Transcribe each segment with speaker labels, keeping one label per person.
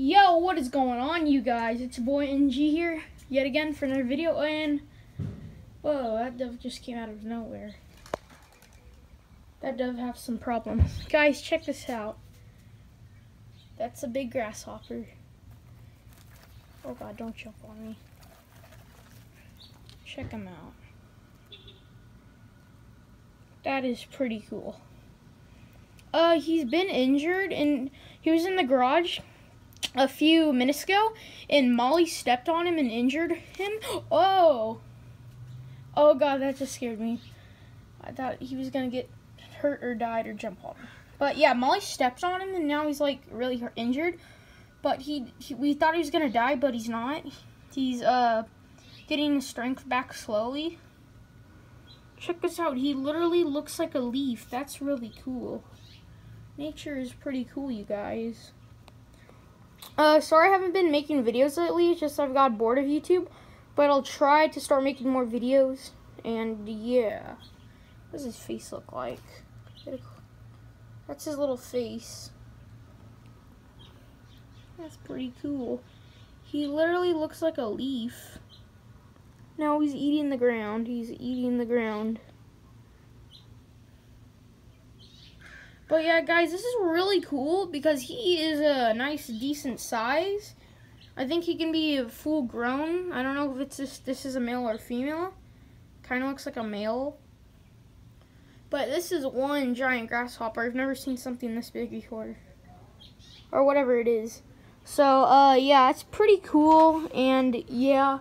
Speaker 1: Yo, what is going on, you guys? It's your boy NG here, yet again for another video, and whoa, that dove just came out of nowhere. That dove has some problems. Guys, check this out. That's a big grasshopper. Oh god, don't jump on me. Check him out. That is pretty cool. Uh, he's been injured and he was in the garage a few minutes ago and Molly stepped on him and injured him. Oh. Oh god, that just scared me. I thought he was gonna get hurt or died or jump on. But yeah, Molly stepped on him and now he's like really injured. But he, he we thought he was gonna die, but he's not. He's uh getting his strength back slowly. Check this out. He literally looks like a leaf. That's really cool. Nature is pretty cool, you guys. Uh, sorry I haven't been making videos lately. Just I've got bored of YouTube. But I'll try to start making more videos. And yeah. What does his face look like? That's his little face. That's pretty cool. He literally looks like a leaf. No, he's eating the ground. He's eating the ground. But yeah, guys, this is really cool because he is a nice, decent size. I think he can be full grown. I don't know if it's this, this is a male or female. Kind of looks like a male. But this is one giant grasshopper. I've never seen something this big before. Or whatever it is. So, uh, yeah, it's pretty cool. And, yeah.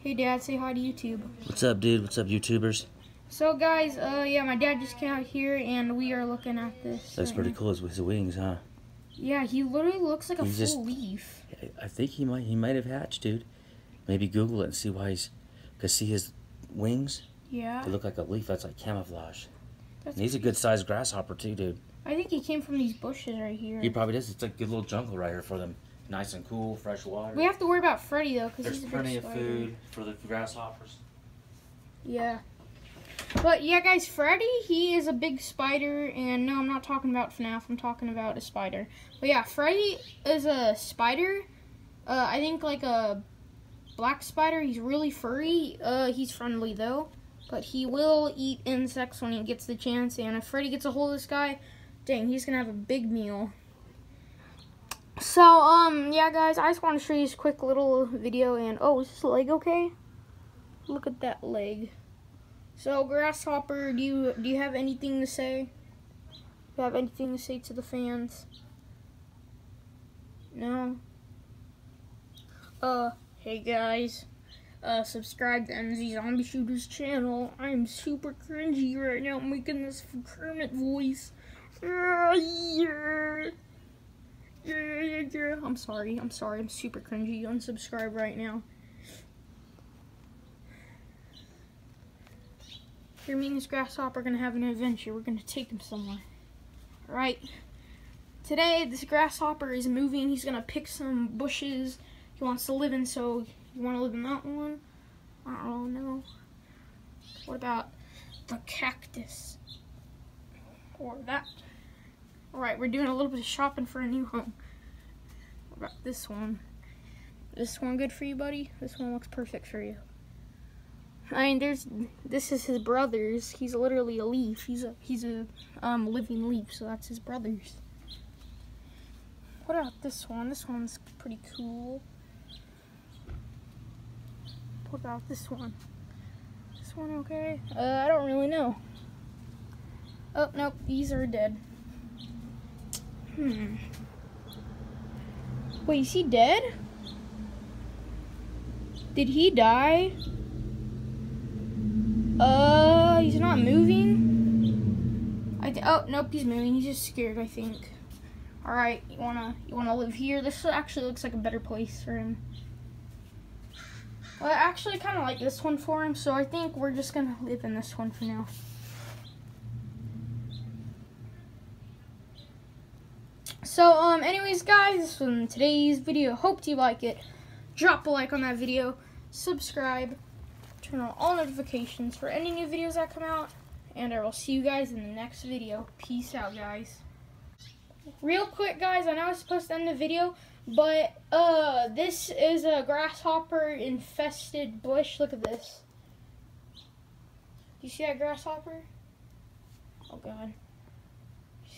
Speaker 1: Hey, Dad, say hi to YouTube.
Speaker 2: What's up, dude? What's up, YouTubers?
Speaker 1: So, guys, uh, yeah, my dad just came out here, and we are looking at this.
Speaker 2: That's pretty cool. His, his wings, huh?
Speaker 1: Yeah, he literally looks like a full
Speaker 2: just-
Speaker 1: leaf.
Speaker 2: I think he might he might have hatched, dude. Maybe Google it and see why he's. Cause see his wings?
Speaker 1: Yeah.
Speaker 2: They look like a leaf. That's like camouflage.
Speaker 1: That's
Speaker 2: And he's a good sized grasshopper too, dude.
Speaker 1: I think he came from these bushes right here.
Speaker 2: He probably does. It's like a good little jungle right here for them. Nice and cool, fresh water.
Speaker 1: We have to worry about Freddy, though, because
Speaker 2: There's
Speaker 1: he's a big
Speaker 2: plenty of food for the grasshoppers.
Speaker 1: Yeah. But yeah, guys, Freddy, he is a big spider, and no, I'm not talking about FNAF, I'm talking about a spider. But yeah, Freddy is a spider. Uh, I think like a black spider. He's really furry. Uh, he's friendly though, but he will eat insects when he gets the chance. And if Freddy gets a hold of this guy, dang, he's gonna have a big meal. So, um, yeah, guys, I just want to show you this quick little video. And oh, is this leg okay? Look at that leg. So, Grasshopper, do you do you have anything to say? Do you have anything to say to the fans? No. Uh, hey guys. Uh, subscribe to NZ Zombie Shooters channel. I'm super cringy right now making this Kermit voice. Yeah, yeah. Yeah, yeah, yeah. I'm sorry. I'm sorry. I'm super cringy. Unsubscribe right now. Here, me and this grasshopper are gonna have an adventure. We're gonna take him somewhere. Right. Today, this grasshopper is moving. He's gonna pick some bushes he wants to live in. So, you want to live in that one? I don't know. What about the cactus? Or that? Alright, we're doing a little bit of shopping for a new home. What about this one? This one good for you, buddy? This one looks perfect for you. I mean, there's this is his brother's. He's literally a leaf. He's a he's a um living leaf, so that's his brother's. What about this one? This one's pretty cool. What about this one? This one okay? Uh, I don't really know. Oh nope, these are dead. Hmm. Wait, is he dead? Did he die? Uh, he's not moving. I oh nope, he's moving. He's just scared, I think. All right, you wanna you wanna live here? This actually looks like a better place for him. Well, I actually kind of like this one for him, so I think we're just gonna live in this one for now. So, um, anyways, guys, this was today's video. Hope you like it. Drop a like on that video. Subscribe. Turn on all notifications for any new videos that come out. And I will see you guys in the next video. Peace out, guys. real quick, guys, I know I was supposed to end the video, but uh, this is a grasshopper infested bush. Look at this. You see that grasshopper? Oh God.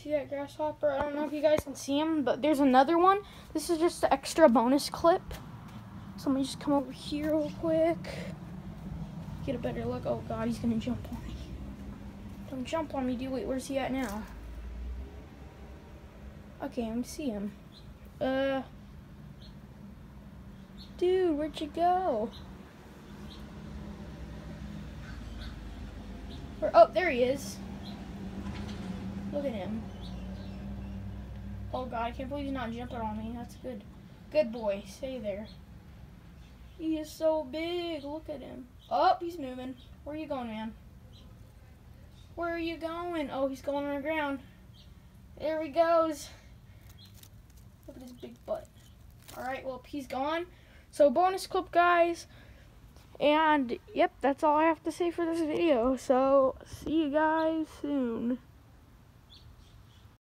Speaker 1: See that grasshopper? I don't know if you guys can see him, but there's another one. This is just an extra bonus clip. So let me just come over here real quick. Get a better look. Oh God, he's gonna jump on me. Don't jump on me, dude. Wait, where's he at now? Okay, I'm see him. Uh, dude, where'd you go? Where, oh, there he is. Look at him. Oh god, I can't believe he's not jumping on me. That's good. Good boy. Stay there. He is so big. Look at him. Oh, he's moving. Where are you going, man? Where are you going? Oh, he's going on the ground. There he goes. Look at his big butt. Alright, well, he's gone. So, bonus clip, guys. And, yep, that's all I have to say for this video. So, see you guys soon.